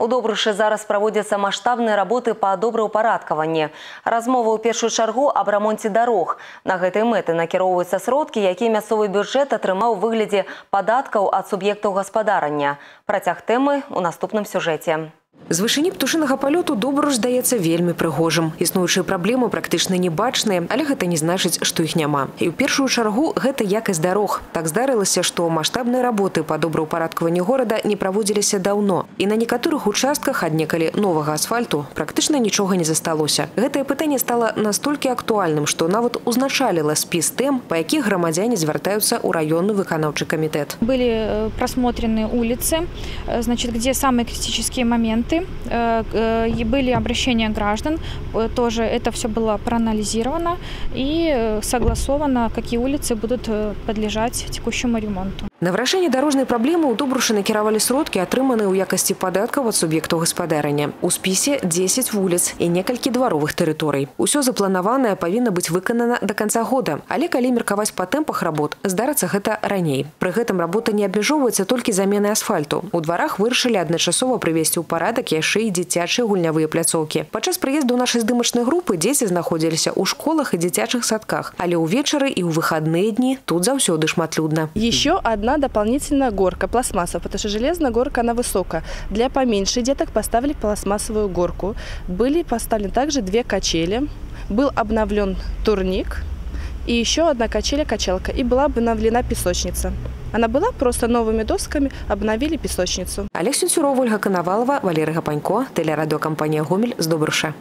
У Добрушы зараз праводзяцца маштабныя работы па добраўпарадкаванні. Размова ў першую чаргу аб рамонце дарог. На гэтай мэты накіроўваюцца сродкі, якія мясцовы бюджэт атрымаў у выглядзе падаткаў ад суб'ектаў гаспадарання. Працяг тэмы ў наступным сюжэце. З вышыні птушынага палёту добруш здаецца вельмі прыгожым. Існуючыя праблемы практычна не бачныя, але гэта не значыць, што іх няма. І ў першую чаргу гэта якасць дарог. Так здарылася, што маштабныя работы па добраўпарадкаванні горада не праводзіліся даўно. І на некаторых участках ад некалі новага асфальту практычна нічога не засталося. Гэтае пытанне стала настолькі актуальным, што нават узначаліла спіс тэм, па якіх грамадзяне звяртаюцца ў раённы выканаўчы камітэт. Были э, просмотрены улицы, э, значит, где самые критические моменты. Э, э, и были обращения граждан, э, тоже это все было проанализировано и э, согласовано, какие улицы будут э, подлежать текущему ремонту. На вырашэнне дарожнай праблемы ў добрушы накіравалі сродкі, атрыманыя ў якасці падаткаў ад суб'ектаў гаспадарання. У спісе 10 вуліц і некалькі дваровых тэрыторый. Усё запланаванае павінна быць выканана до конца года, але калі меркаваць па тэмпах работ, здарыцца гэта раней. Пры гэтым работа не абмяжоўваецца толькі заменай асфальту. У дварах вырашылі адначасова прывесці ў парадак яшчэ і дзіцячыя гульнявыя пляцоўкі. Падчас прыезду нашай здымачнай групы дзеці знаходзіліся ў школах і дзіцячых садках, але ўвечары і ў выхадныя дні тут заўсёды шматлюдна. Еще одна дополнительная горка пластмассовая, потому что железная горка, она высокая. Для поменьше деток поставили пластмассовую горку. Были поставлены также две качели. Был обновлен турник и еще одна качеля-качалка. И была обновлена песочница. Она была просто новыми досками, обновили песочницу. Олег Сенцюров, Ольга Коновалова, Валерий Гапанько, телерадиокомпания «Гомель» с Добруша.